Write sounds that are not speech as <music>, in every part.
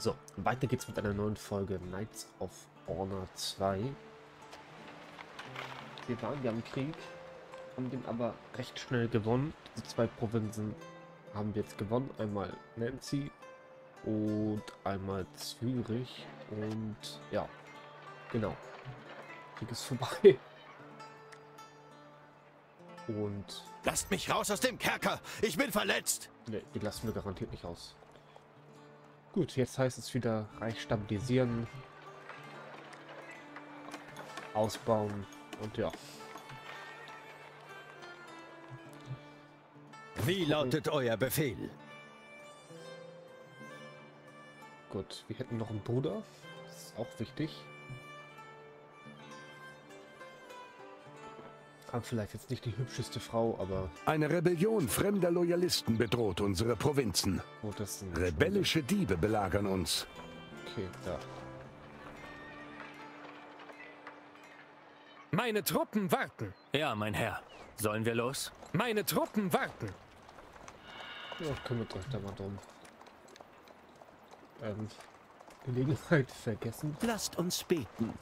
So, weiter geht's mit einer neuen Folge Knights of Honor 2. Wir waren ja im Krieg, haben den aber recht schnell gewonnen. Die zwei Provinzen haben wir jetzt gewonnen. Einmal Nancy und einmal Zürich. Und ja, genau. Krieg ist vorbei. Und... Lasst mich raus aus dem Kerker! Ich bin verletzt! Ne, die lassen wir garantiert nicht raus. Gut, jetzt heißt es wieder Reich stabilisieren, ausbauen und ja. Wie lautet euer Befehl? Gut, wir hätten noch einen Bruder. Das ist auch wichtig. Haben vielleicht jetzt nicht die hübscheste Frau, aber... Eine Rebellion fremder Loyalisten bedroht unsere Provinzen. Oh, das sind Rebellische Diebe belagern uns. Okay, da. Meine Truppen warten. Ja, mein Herr. Sollen wir los? Meine Truppen warten. Ja, kümmert euch da mal drum. Ähm, Gelegenheit vergessen. Lasst uns beten.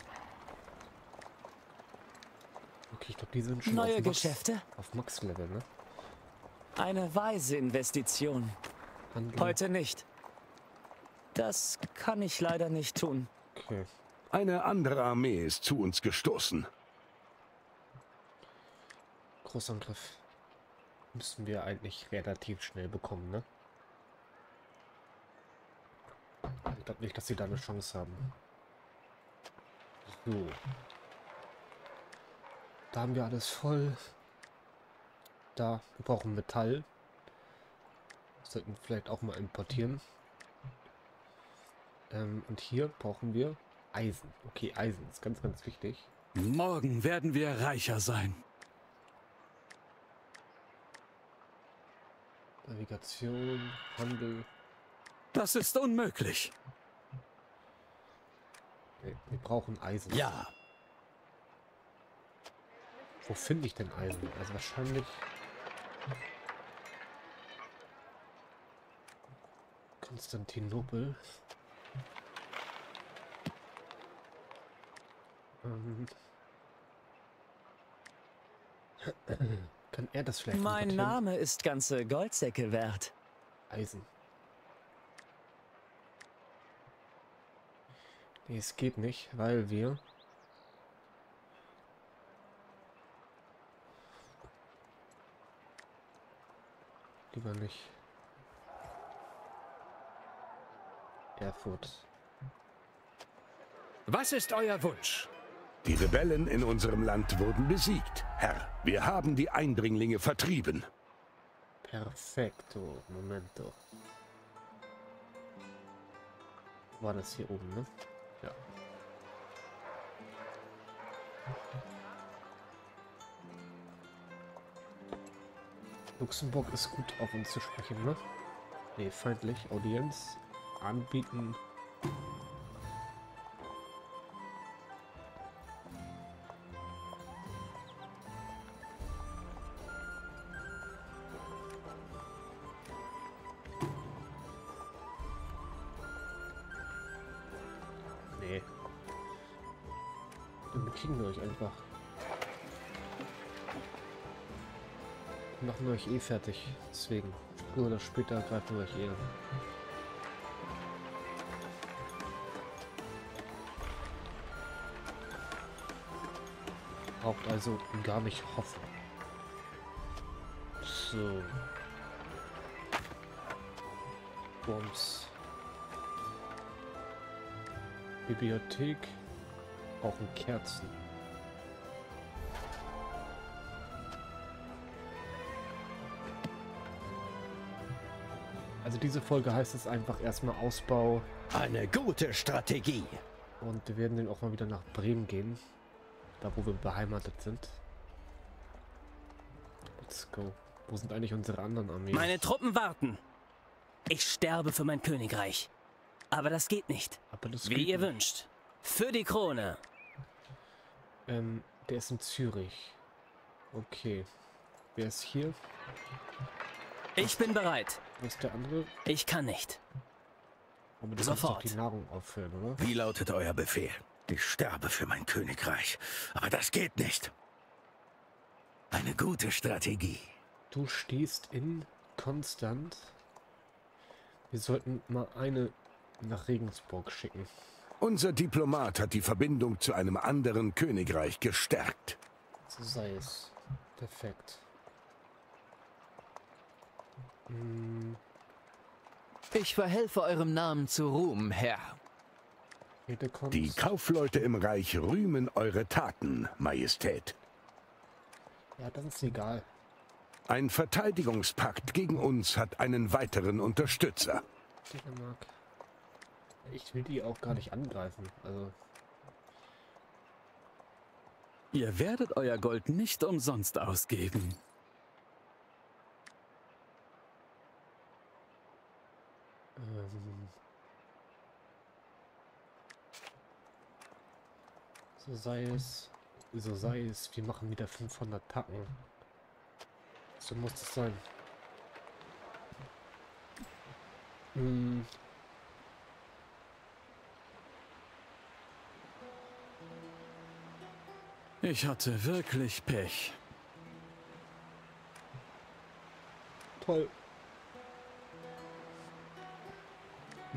Okay, ich glaube, die sind schon Neue auf Max, Geschäfte? auf Max-Level, ne? Eine weise Investition. Handel. Heute nicht. Das kann ich leider nicht tun. Okay. Eine andere Armee ist zu uns gestoßen. Großangriff müssen wir eigentlich relativ schnell bekommen, ne? Ich glaube nicht, dass sie da eine Chance haben. So. Da haben wir alles voll. Da, wir brauchen Metall. Sollten wir vielleicht auch mal importieren. Ähm, und hier brauchen wir Eisen. Okay, Eisen ist ganz, ganz wichtig. Morgen werden wir reicher sein. Navigation, Handel. Das ist unmöglich. Nee, wir brauchen Eisen. Ja, Wo finde ich denn Eisen? Also wahrscheinlich... Konstantinopel. Ähm. <clears throat> Kann er das vielleicht Mein? Name ist ganze Goldsäcke wert. Eisen. Nee, es geht nicht, weil wir... Lieber nicht. Erfurt. Was ist euer Wunsch? Die Rebellen in unserem Land wurden besiegt. Herr, wir haben die Eindringlinge vertrieben. Perfekto. Momento. War das hier oben, ne? Ja. Luxemburg ist gut auf uns zu sprechen, ne? Ne, feindlich. Audienz. Anbieten. Nee. Dann bekriegen wir euch einfach. Machen wir euch eh fertig. Deswegen. Früher oder später greifen wir euch eh. Braucht also gar nicht hoffen. So. Bums. Bibliothek brauchen Kerzen. Also diese Folge heißt es einfach erstmal Ausbau eine gute Strategie. und wir werden dann auch mal wieder nach Bremen gehen. Da wo wir beheimatet sind. Let's go. Wo sind eigentlich unsere anderen Armeen? Meine Truppen warten. Ich sterbe für mein Königreich. Aber das geht nicht. Das Wie geht ihr nicht. wünscht. Für die Krone. Ähm, der ist in Zürich. Okay. Wer ist hier? Ich bin bereit. Ist der andere? Ich kann nicht. Aber du Sofort. die Nahrung auffüllen, oder? Wie lautet euer Befehl? Ich sterbe für mein Königreich. Aber das geht nicht. Eine gute Strategie. Du stehst in Konstant. Wir sollten mal eine nach Regensburg schicken. Unser Diplomat hat die Verbindung zu einem anderen Königreich gestärkt. So sei es. Perfekt. Hm, Ich verhelfe eurem Namen zu Ruhm, Herr. Die Kaufleute im Reich rühmen eure Taten, Majestät. Ja, das ist egal. Ein Verteidigungspakt gegen uns hat einen weiteren Unterstützer. Dänemark. Ich will die auch gar nicht angreifen. Also, Ihr werdet euer Gold nicht umsonst ausgeben. So sei es. So sei es. Wir machen wieder 500 Tacken. So muss es sein. Hm, Ich hatte wirklich Pech. toll.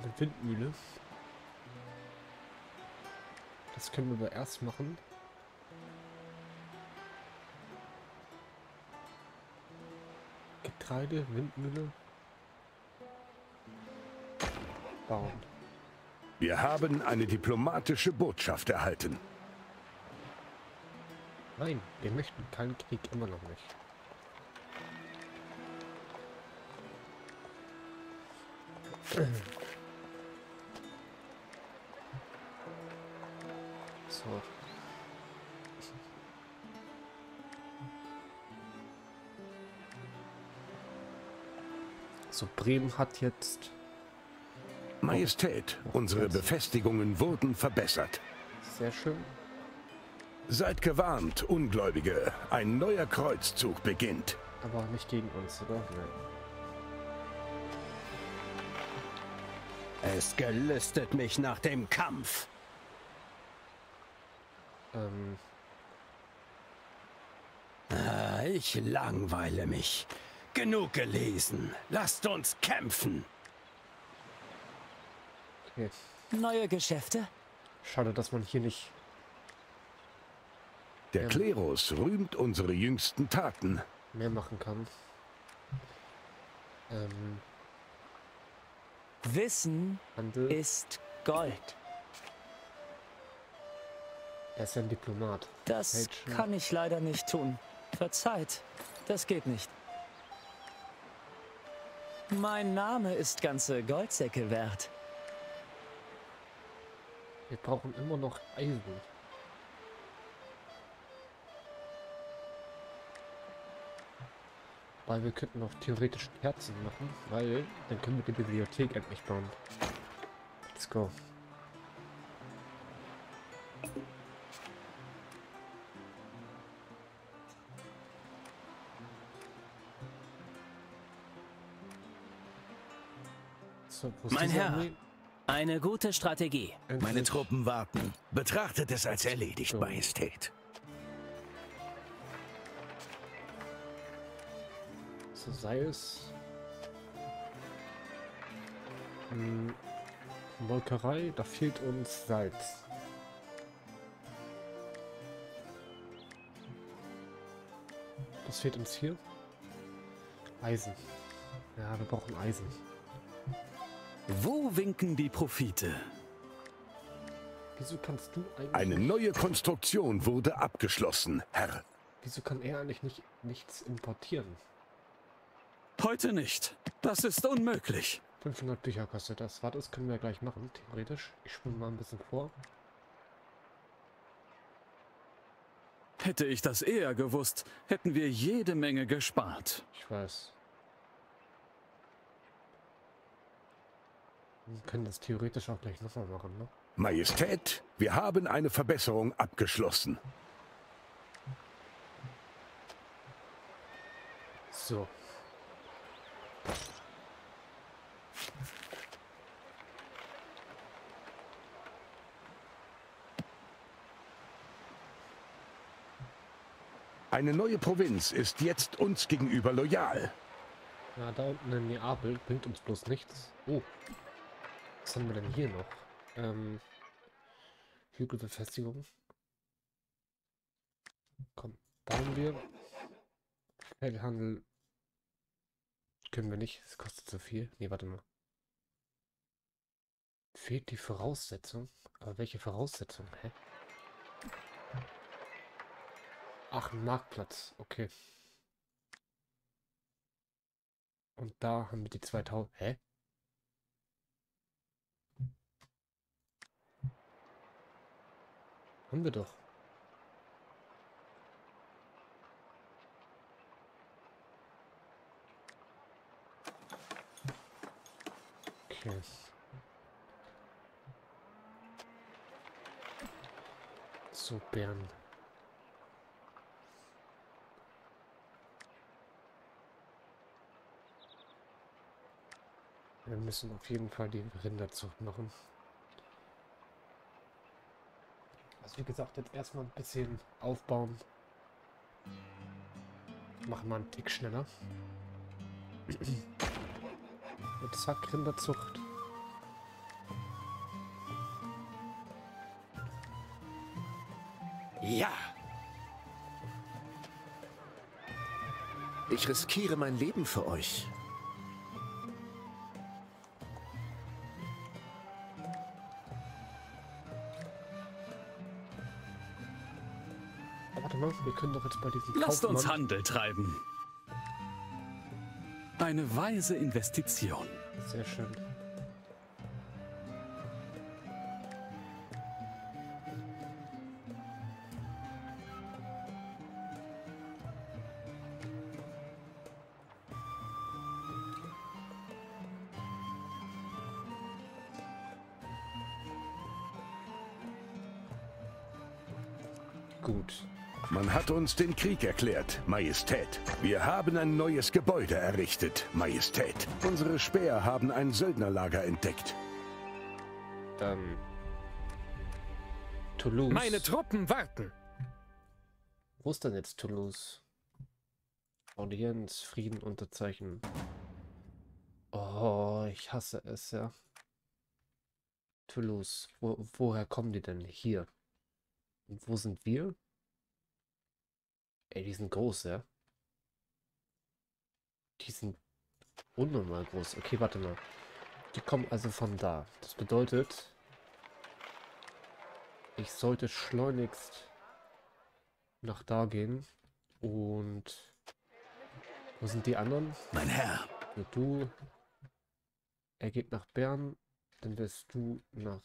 Eine Windmühle. Das können wir aber erst machen. Getreide, Windmühle. Bauen. Wir haben eine diplomatische Botschaft erhalten. Nein, wir möchten keinen Krieg immer noch nicht. So. So, Bremen hat jetzt Majestät, unsere Befestigungen wurden verbessert. sehr schön. Seid gewarnt, Ungläubige. Ein neuer Kreuzzug beginnt. Aber nicht gegen uns, oder? Nein. Es gelüstet mich nach dem Kampf. Ähm, Ah, ich langweile mich. Genug gelesen. Lasst uns kämpfen. okay. Neue Geschäfte? Schade, dass man hier nicht. Der Ja. Klerus rühmt unsere jüngsten Taten. mehr machen kann. Ähm, Wissen Handel. ist Gold. Er ist ein Diplomat. Das kann ich leider nicht tun. Verzeiht, das geht nicht. Mein Name ist ganze Goldsäcke wert. Wir brauchen immer noch Eisen. Weil wir könnten auch theoretisch Kerzen machen, weil dann können wir die Bibliothek endlich bauen. Let's go. Mein Herr. Eine gute Strategie. Meine Endlich. Truppen warten. Betrachtet es als erledigt, So. Majestät. So sei es. Hm, Molkerei, da fehlt uns Salz. Was fehlt uns hier? Eisen. Ja, wir brauchen Eisen. Wo winken die Profite? Wieso kannst du eigentlich... Eine neue Konstruktion wurde abgeschlossen, Herr. Wieso kann er eigentlich nicht nichts importieren? Heute nicht. Das ist unmöglich. 500 Bücher kostet das. Warte, das können wir gleich machen, theoretisch. Ich spule mal ein bisschen vor. Hätte ich das eher gewusst, hätten wir jede Menge gespart. Ich weiß. Wir können das theoretisch auch gleich nochmal machen, ne? Majestät, wir haben eine Verbesserung abgeschlossen. So. Eine neue Provinz ist jetzt uns gegenüber loyal. Ja, da unten in Neapel bringt uns bloß nichts. Oh, was haben wir denn hier noch? Ähm, Hügelbefestigung. Komm, bauen wir. Feldhandel können wir nicht. Es kostet zu viel. Nee, warte mal. Fehlt die Voraussetzung? Aber welche Voraussetzung? Hä? Ach, ein Marktplatz. Okay. Und da haben wir die 2000. Hä? Haben wir doch. Okay. So, Bern. Wir müssen auf jeden Fall die Rinderzucht machen. Also wie gesagt, jetzt erstmal ein bisschen aufbauen. Machen wir einen Tick schneller. <clears throat> Und zack, Rinderzucht. Ja! Ich riskiere mein Leben für euch. Wir können doch jetzt bei diesem Lasst uns Handel treiben. Eine weise Investition. Sehr schön. Gut. Man hat uns den Krieg erklärt, Majestät. Wir haben ein neues Gebäude errichtet, Majestät. Unsere Späher haben ein Söldnerlager entdeckt. Dann. Toulouse. Meine Truppen warten. Wo ist denn jetzt Toulouse? Audienz, Frieden unterzeichnen. Oh, ich hasse es, ja. Toulouse. Wo, woher kommen die denn? Hier. Und wo sind wir? Ey, die sind groß, ja. Die sind unnormal groß. Okay, warte mal. Die kommen also von da. Das bedeutet, ich sollte schleunigst nach da gehen. Und wo sind die anderen? Mein Herr, Ja, Du. Er geht nach Bern. Dann wirst du nach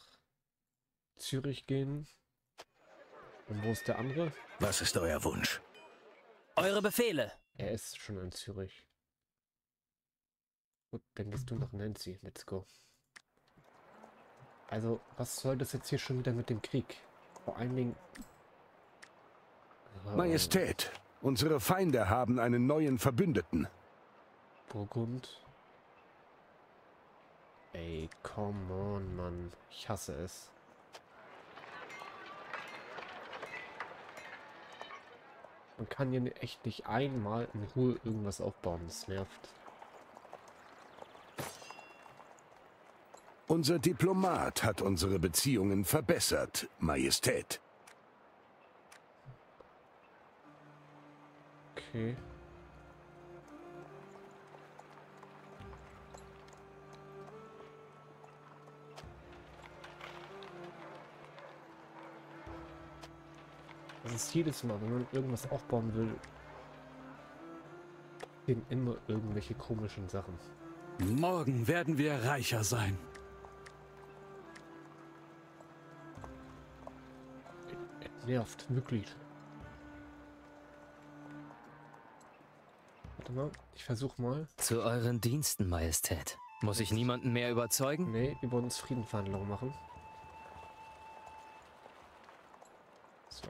Zürich gehen. Und wo ist der andere? was ist euer Wunsch? Eure Befehle. Er ist schon in Zürich. Gut, dann gehst du nach Nancy. Let's go. Also, was soll das jetzt hier schon wieder mit dem Krieg? Vor allen Dingen. Oh, Majestät, unsere Feinde haben einen neuen Verbündeten. Burgund. Ey, come on, Mann. Ich hasse es. Man kann hier echt nicht einmal in Ruhe irgendwas aufbauen. Das nervt. Unser Diplomat hat unsere Beziehungen verbessert, Majestät. Okay. Ist jedes Mal, wenn man irgendwas aufbauen will, sind immer irgendwelche komischen Sachen. Morgen werden wir reicher sein. Nervt, wirklich. Warte mal, ich versuch mal. Zu euren Diensten, Majestät. Muss ich niemanden mehr überzeugen? Nee, wir wollen uns Friedenverhandlungen machen.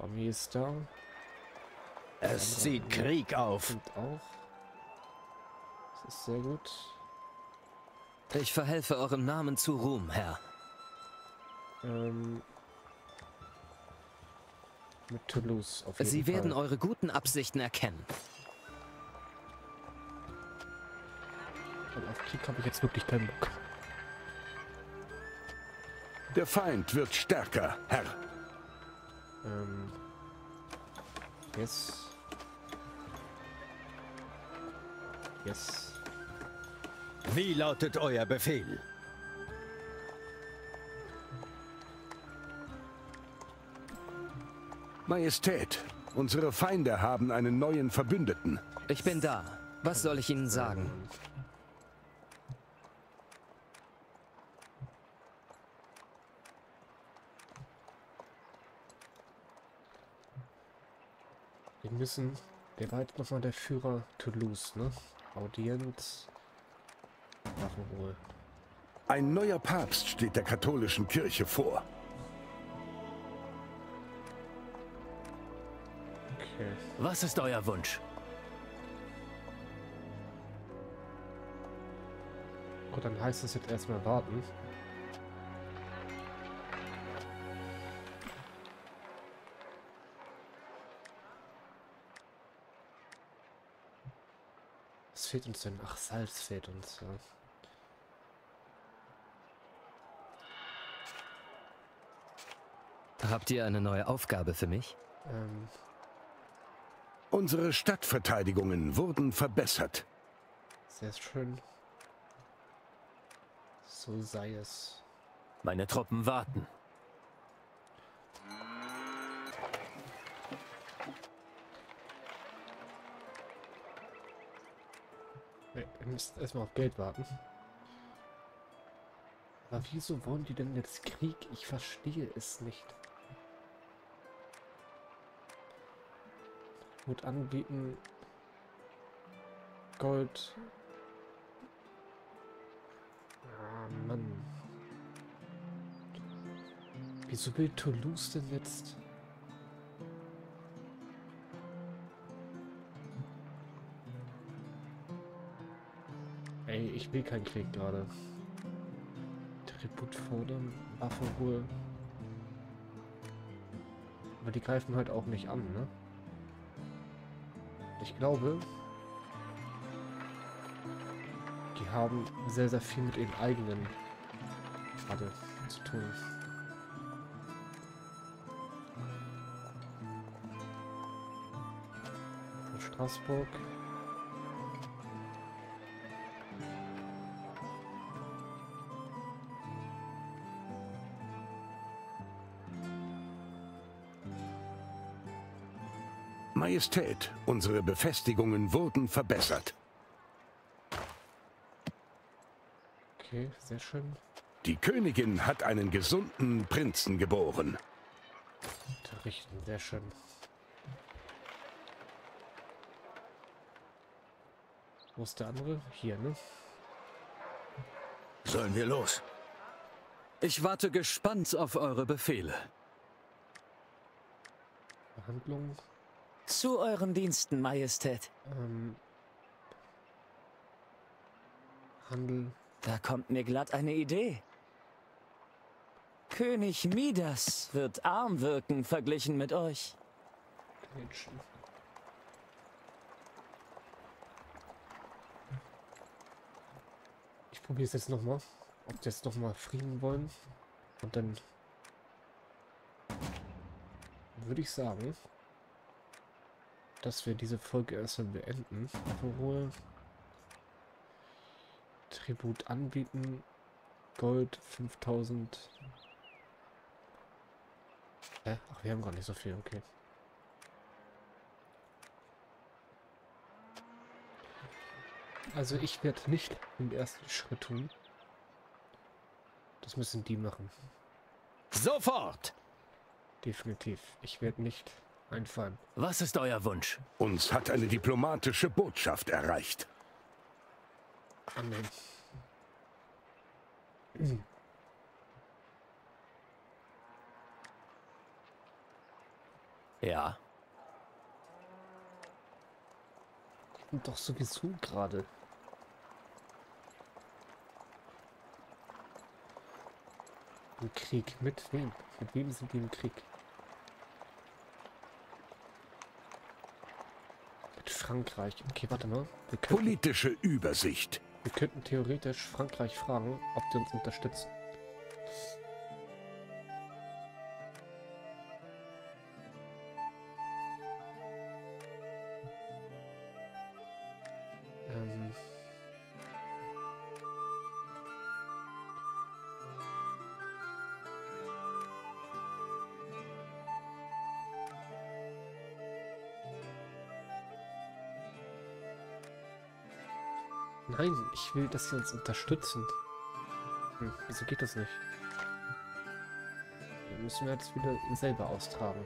Armee ist da. Es zieht Krieg auf. Kommt auch. Das ist sehr gut. Ich verhelfe eurem Namen zu Ruhm, Herr. Ähm, Mit Toulouse auf jeden Sie werden Fall. eure guten Absichten erkennen. Und auf Krieg habe ich jetzt wirklich keinen Bock. Der Feind wird stärker, Herr. Ähm. Yes. Yes. Wie lautet euer Befehl? Majestät, unsere Feinde haben einen neuen Verbündeten. Ich bin da. Was soll ich Ihnen sagen? Wir müssen. Der war jetzt nochmal der Führer Toulouse, ne? Audienz. Waffenruhe. Ein neuer Papst steht der katholischen Kirche vor. Okay. Was ist euer Wunsch? Gut, dann heißt es jetzt erstmal warten. Fehlt uns denn? Ach, Salz fehlt uns. Ja. Habt ihr eine neue Aufgabe für mich? Ähm, Unsere Stadtverteidigungen wurden verbessert. sehr schön. So sei es. Meine Truppen warten. Wir müssen erstmal auf Geld warten. Aber wieso wollen die denn jetzt Krieg? Ich verstehe es nicht. Gut anbieten. Gold. Ah, Mann. Wieso will Toulouse denn jetzt? Will keinen Krieg gerade. Tribut fordern, Waffenruhe. Aber die greifen halt auch nicht an, ne? Ich glaube, die haben sehr, sehr viel mit ihren eigenen gerade zu tun. Straßburg. Majestät, unsere Befestigungen wurden verbessert. Okay, sehr schön. Die Königin hat einen gesunden Prinzen geboren. Unterrichten, sehr schön. Wo ist der andere? Hier, ne? Sollen wir los? Ich warte gespannt auf eure Befehle. Behandlung. Zu euren Diensten, Majestät. Ähm, Handel. Da kommt mir glatt eine Idee. König Midas wird arm wirken verglichen mit euch. Menschen. Ich probiere es jetzt nochmal. Ob die jetzt nochmal Frieden wollen. Und dann würde ich sagen, dass wir diese Folge erstmal beenden. Waffenruhe. Tribut anbieten. Gold 5000. Hä? Ach, wir haben gar nicht so viel, okay. Also ich werde nicht den ersten Schritt tun. Das müssen die machen. Sofort! Definitiv. Ich werde nicht einfallen. Was ist euer Wunsch? Uns hat eine diplomatische Botschaft erreicht. Annehmen. Ja. Die sind doch sowieso gerade. Im Krieg. Mit wem? Mit wem sind die im Krieg? Frankreich. Okay, warte mal. Könnten, Politische Übersicht. wir könnten theoretisch Frankreich fragen, ob die uns unterstützen. Nein, ich will, dass sie uns unterstützen. Hm, wieso geht das nicht? Dann müssen wir jetzt wieder selber austragen.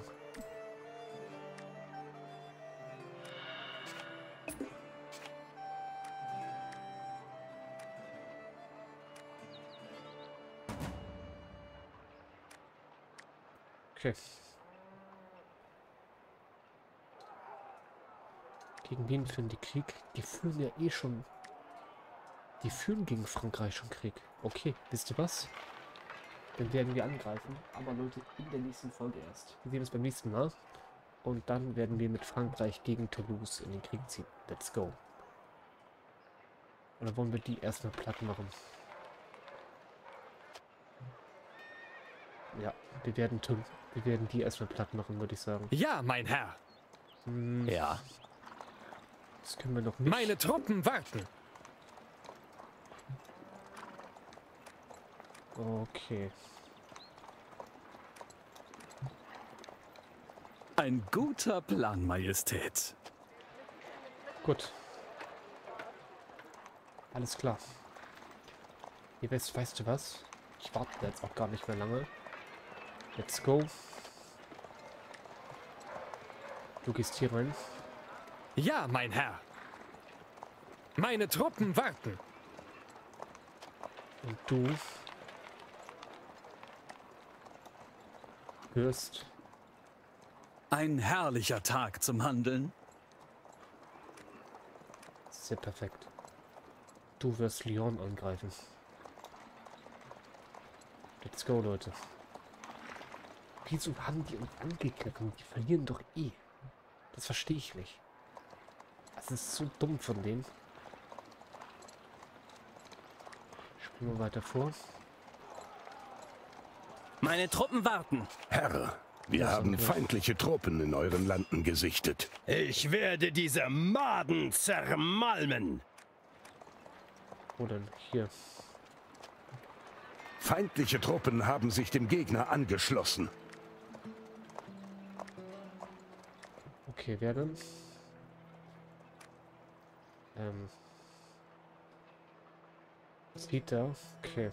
Okay. Gegen wen führen die Krieg? Die führen ja eh schon. Die führen gegen Frankreich schon Krieg. Okay, wisst ihr was? Dann werden wir angreifen. Aber Leute, in der nächsten Folge erst. Wir sehen uns beim nächsten Mal. Und dann werden wir mit Frankreich gegen Toulouse in den Krieg ziehen. Let's go. Oder wollen wir die erstmal platt machen? Ja, wir werden, wir werden die erstmal platt machen, würde ich sagen. Ja, mein Herr. Hm, Ja, das können wir noch nicht. Meine Truppen warten. Okay. Ein guter Plan, Majestät. Gut. Alles klar. Ihr weißt, weißt du was? Ich warte jetzt auch gar nicht mehr lange. Let's go. Du gehst hier rein. Ja, mein Herr. Meine Truppen warten. Und du wirst Ein herrlicher Tag zum Handeln. sehr perfekt. Du wirst Lyon angreifen. Let's go, Leute. Wieso haben die uns angegriffen? Die verlieren doch eh. Das verstehe ich nicht. Das ist so dumm von denen. Springen wir weiter vor. Meine Truppen warten. Herr, wir haben feindliche Truppen in euren Landen gesichtet. ich werde diese Maden zermalmen. Wo denn? Hier. Feindliche Truppen haben sich dem Gegner angeschlossen. Okay, wer denn? Ähm. Sieht da? Okay.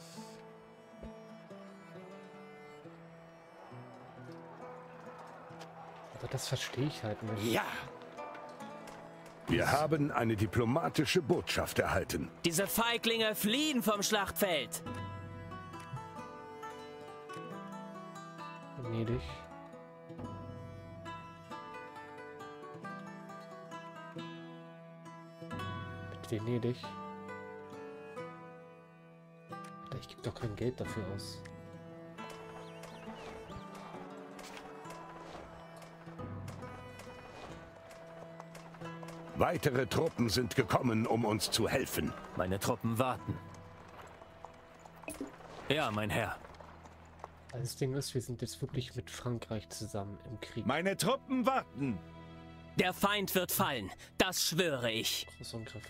Aber das verstehe ich halt nicht. Ja, Wir haben eine diplomatische Botschaft erhalten. Diese Feiglinge fliehen vom Schlachtfeld. Venedig. Mit Venedig. Alter, ich gebe doch kein Geld dafür aus. Weitere Truppen sind gekommen, um uns zu helfen. meine Truppen warten. Ja, mein Herr. Also das Ding ist, wir sind jetzt wirklich mit Frankreich zusammen im Krieg. Meine Truppen warten. Der Feind wird fallen. Das schwöre ich. Großangriff.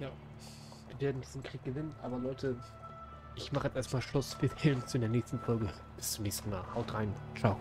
Ja, wir werden diesen Krieg gewinnen, aber Leute, ich mache jetzt erstmal Schluss. Wir sehen uns in der nächsten Folge. Bis zum nächsten Mal. Haut rein. Ciao.